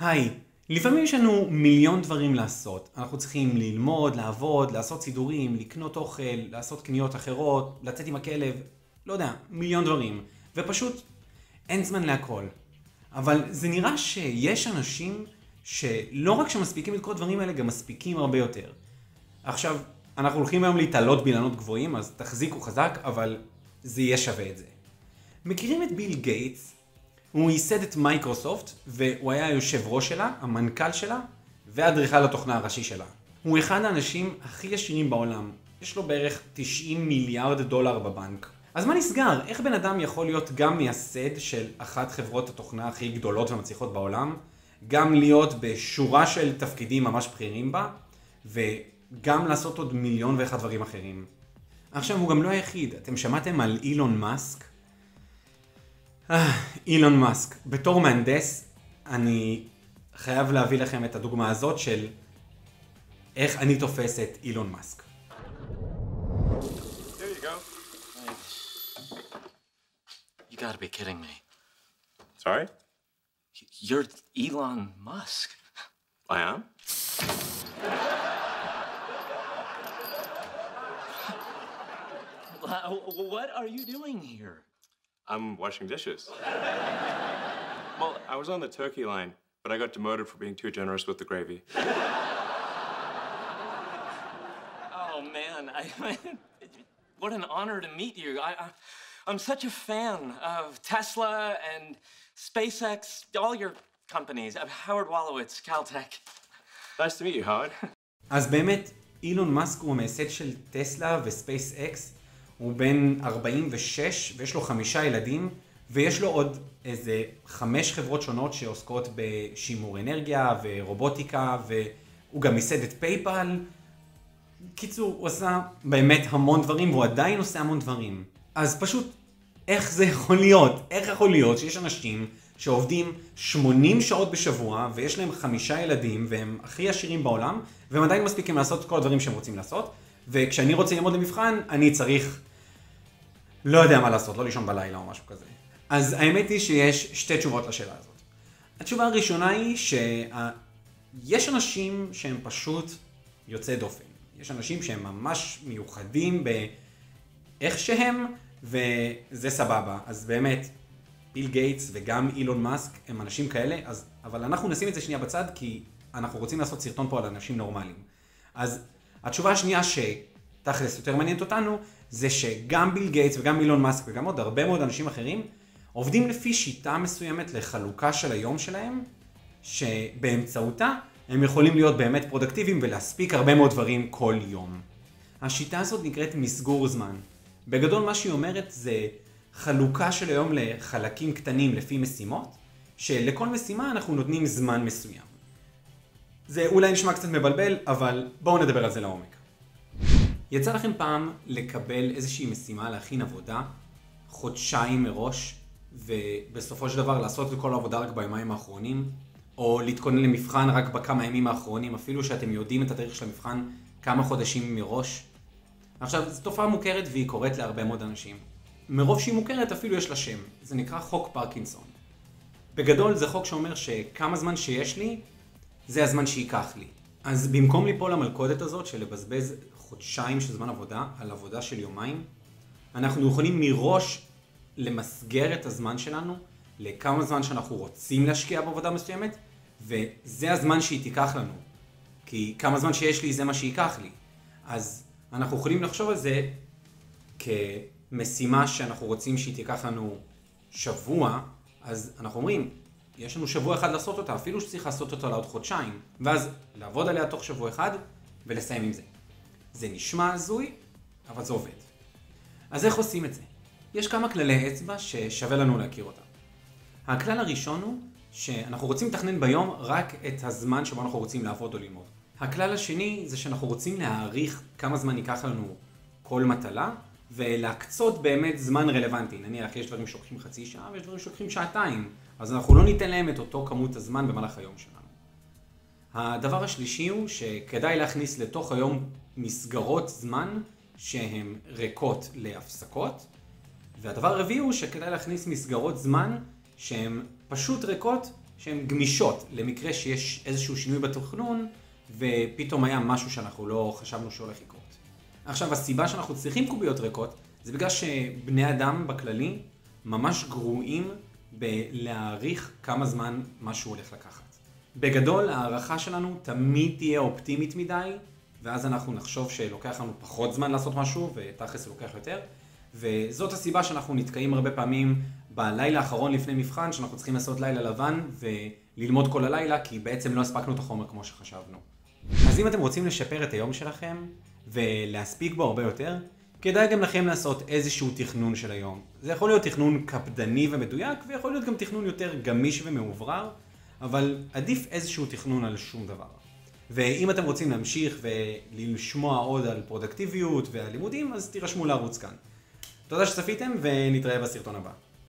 היי, לפעמים יש לנו מיליון דברים לעשות. אנחנו צריכים ללמוד, לעבוד, לעשות סידורים, לקנות אוכל, לעשות קניות אחרות, לצאת עם הכלב, לא יודע, מיליון דברים. ופשוט אין זמן להכל. אבל זה נראה שיש אנשים שלא רק שמספיקים את כל הדברים האלה, גם מספיקים הרבה יותר. עכשיו, אנחנו הולכים היום להתעלות באילנות גבוהים, אז תחזיקו חזק, אבל זה יהיה שווה את זה. מכירים את ביל גייטס? הוא ייסד את מייקרוסופט, והוא היה היושב ראש שלה, המנכ"ל שלה, ואדריכל התוכנה הראשי שלה. הוא אחד האנשים הכי עשירים בעולם. יש לו בערך 90 מיליארד דולר בבנק. אז מה נסגר? איך בן אדם יכול להיות גם מייסד של אחת חברות התוכנה הכי גדולות ומצליחות בעולם, גם להיות בשורה של תפקידים ממש בכירים בה, וגם לעשות עוד מיליון ואחד דברים אחרים. עכשיו, הוא גם לא היחיד. אתם שמעתם על אילון מאסק? אה, אילון מאסק. בתור מהנדס, אני חייב להביא לכם את הדוגמה הזאת של איך אני תופס את אילון מאסק. There you go. You gotta be kidding me. Sorry? You're Elon Musk. I am? Wha- What are you doing here? I'm washing dishes. well, I was on the turkey line, but I got demoted for being too generous with the gravy. Oh man, I, what an honor to meet you. I, I, I'm such a fan of Tesla and SpaceX, all your companies. Uh, Howard Wolowitz, Caltech. Nice to meet you, Howard. אז באמת, אילון מאסק הוא המייסד של טסלה וספייס אקס. הוא בן 46 ויש לו חמישה ילדים, ויש לו עוד איזה חמש חברות שונות שעוסקות בשימור אנרגיה ורובוטיקה, והוא גם ייסד את פייפאל. קיצור, הוא עשה באמת המון דברים, והוא עדיין עושה המון דברים. אז פשוט, איך זה יכול להיות? איך יכול להיות שיש אנשים שעובדים 80 שעות בשבוע, ויש להם חמישה ילדים, והם הכי עשירים בעולם, והם עדיין מספיקים לעשות כל הדברים שהם רוצים לעשות, וכשאני רוצה ללמוד למבחן, אני צריך, לא יודע מה לעשות, לא לישון בלילה או משהו כזה. אז האמת היא שיש שתי תשובות לשאלה הזאת. התשובה הראשונה היא שיש אנשים שהם פשוט יוצאי דופן. יש אנשים שהם ממש מיוחדים באיך שהם, וזה סבבה. אז באמת, ביל גייטס וגם אילון מאסק הם אנשים כאלה, אז, אבל אנחנו נשים את זה שנייה בצד, כי אנחנו רוצים לעשות סרטון פה על אנשים נורמליים. אז התשובה השנייה שתכלס יותר מעניינת אותנו, זה שגם ביל גייטס וגם אילון מאסק וגם עוד הרבה מאוד אנשים אחרים, עובדים לפי שיטה מסוימת לחלוקה של היום שלהם, שבאמצעותה הם יכולים להיות באמת פרודוקטיביים ולהספיק הרבה מאוד דברים כל יום. השיטה הזאת נקראת מסגור זמן. בגדול מה שהיא אומרת זה חלוקה של היום לחלקים קטנים לפי משימות, שלכל משימה אנחנו נותנים זמן מסוים. זה אולי נשמע קצת מבלבל, אבל בואו נדבר על זה לעומק. יצא לכם פעם לקבל איזושהי משימה להכין עבודה חודשיים מראש, ובסופו של דבר לעשות את כל העבודה רק ביומיים האחרונים, או להתכונן למבחן רק בכמה ימים האחרונים, אפילו שאתם יודעים את הדרך של המבחן כמה חודשים מראש. עכשיו, זו תופעה מוכרת והיא קורית להרבה מאוד אנשים. מרוב שהיא מוכרת אפילו יש לה שם, זה נקרא חוק פרקינסון. בגדול זה חוק שאומר שכמה זמן שיש לי, זה הזמן שייקח לי. אז במקום ליפול למלכודת הזאת של לבזבז חודשיים של זמן עבודה על עבודה של יומיים, אנחנו יכולים מראש למסגר את הזמן שלנו לכמה זמן שאנחנו רוצים להשקיע בעבודה מסוימת, וזה הזמן שהיא תיקח לנו. כי כמה זמן שיש לי זה מה שייקח לי. אז אנחנו יכולים לחשוב על זה כמשימה שאנחנו רוצים שהיא תיקח לנו שבוע, אז אנחנו אומרים, יש לנו שבוע אחד לעשות אותה, אפילו שצריך לעשות אותה לעוד חודשיים, ואז לעבוד עליה תוך שבוע אחד ולסיים עם זה. זה נשמע הזוי, אבל זה עובד. אז איך עושים את זה? יש כמה כללי אצבע ששווה לנו להכיר אותם. הכלל הראשון הוא שאנחנו רוצים לתכנן ביום רק את הזמן שבו אנחנו רוצים לעבוד או ללמוד. הכלל השני זה שאנחנו רוצים להעריך כמה זמן ייקח לנו כל מטלה, ולהקצות באמת זמן רלוונטי. נניח יש דברים שלוקחים חצי שעה ויש דברים שלוקחים שעתיים, אז אנחנו לא ניתן להם את אותו כמות הזמן במהלך היום שלנו. הדבר השלישי הוא שכדאי להכניס לתוך היום מסגרות זמן שהן ריקות להפסקות, והדבר הרביעי הוא שכדאי להכניס מסגרות זמן שהן פשוט ריקות, שהן גמישות, למקרה שיש איזשהו שינוי בתכנון, ופתאום היה משהו שאנחנו לא חשבנו שהולך לקרות. עכשיו, הסיבה שאנחנו צריכים קוביות ריקות, זה בגלל שבני אדם בכללי ממש גרועים בלהעריך כמה זמן משהו הולך לקחת. בגדול, ההערכה שלנו תמיד תהיה אופטימית מדי, ואז אנחנו נחשוב שלוקח לנו פחות זמן לעשות משהו, ותכלס לוקח יותר. וזאת הסיבה שאנחנו נתקעים הרבה פעמים בלילה האחרון לפני מבחן, שאנחנו צריכים לעשות לילה לבן וללמוד כל הלילה, כי בעצם לא הספקנו את החומר כמו שחשבנו. אז אם אתם רוצים לשפר את היום שלכם, ולהספיק בו הרבה יותר, כדאי גם לכם לעשות איזשהו תכנון של היום. זה יכול להיות תכנון קפדני ומדויק, ויכול להיות גם תכנון יותר גמיש ומאוברר, אבל עדיף איזשהו תכנון על שום דבר. ואם אתם רוצים להמשיך ולשמוע עוד על פרודקטיביות ועל לימודים, אז תירשמו לערוץ כאן. תודה שצפיתם ונתראה בסרטון הבא.